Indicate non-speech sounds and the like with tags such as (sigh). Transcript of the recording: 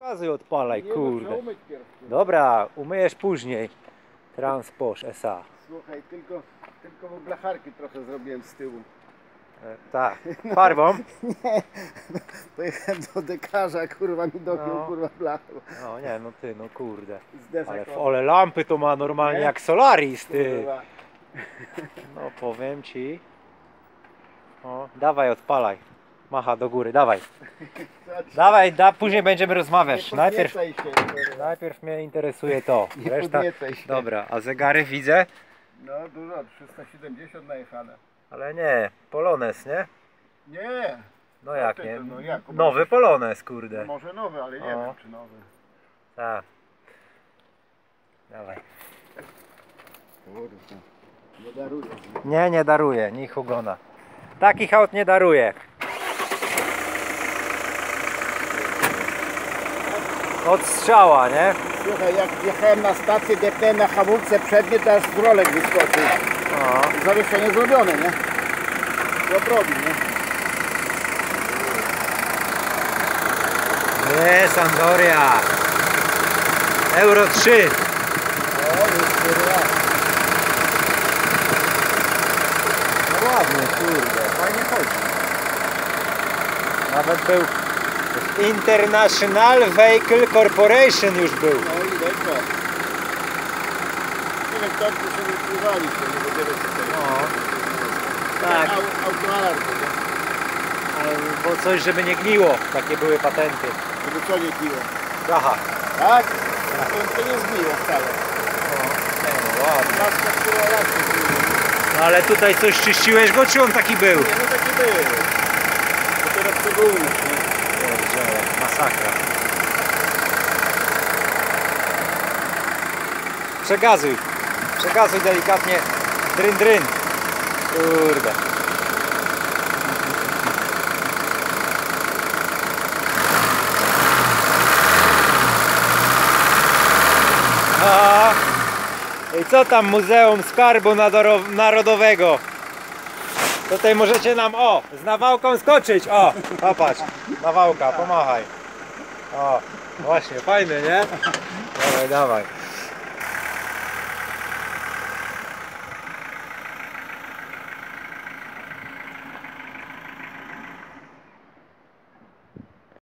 Gazy odpalaj, Nie, no, kurde. umyć. Dobra, umyjesz później. Transposz SA. Słuchaj, tylko, tylko blacharki trochę zrobiłem z tyłu. E, tak, farbą. (laughs) Pojechałem do dekarza, kurwa mi dogiął, No. kurwa blachę. No nie, no ty, no kurde. Ale, ale lampy to ma normalnie Nie? jak Solaris, ty. kurwa. No powiem ci. O, dawaj, odpalaj. Macha do góry, dawaj. Dawaj, da, później będziemy rozmawiać. Najpierw, najpierw mnie interesuje to. (laughs) Nie Reszta. się. Dobra, a zegary widzę? No dużo, 370 najechane. Ale nie, Polones, nie? Nie, No jak ty, nie? to no jak? Nowy Polones, kurde. może nowy, ale nie O. wiem czy nowy. Tak. Dawaj. Kurwa, nie daruję. Nie, nie daruję, niech ogona. Takich aut nie daruję. Od strzała, nie? Słuchaj, jak wjechałem na stację, depnąłem na hamulce przednie, to aż brolek wyskoczył. O, Zawieszenie zrobione, nie? Co robi, nie? nie, Sandoria. Euro 3. O, już kurwa. No ładnie, kurde, fajnie chodzi. Nawet był International Vehicle Corporation już był. No i lekko. Nie wiem, tak by sobie pływali się, nie będziemy tutaj. No. Tak, Au- Autoalarm, nie? ale bo coś, żeby nie gniło. Takie były patenty. Żeby co nie piło. Aha. Tak? To, to nie zgniło wcale. Nie no, ładnie. Maska, która lat nie zgniła. No ale tutaj coś czyściłeś go, czy on taki był? Nie, no taki był. Umyć, nie? Pierdziele, masakra. Przegazuj. Przegazuj delikatnie. Dryn, dryn. Kurde. A, I co tam Muzeum Skarbu Narodowego? Tutaj możecie nam, o, z nawałką skoczyć, o, popatrz, nawałka, pomachaj. O, właśnie, fajny, nie? Dawaj, dawaj.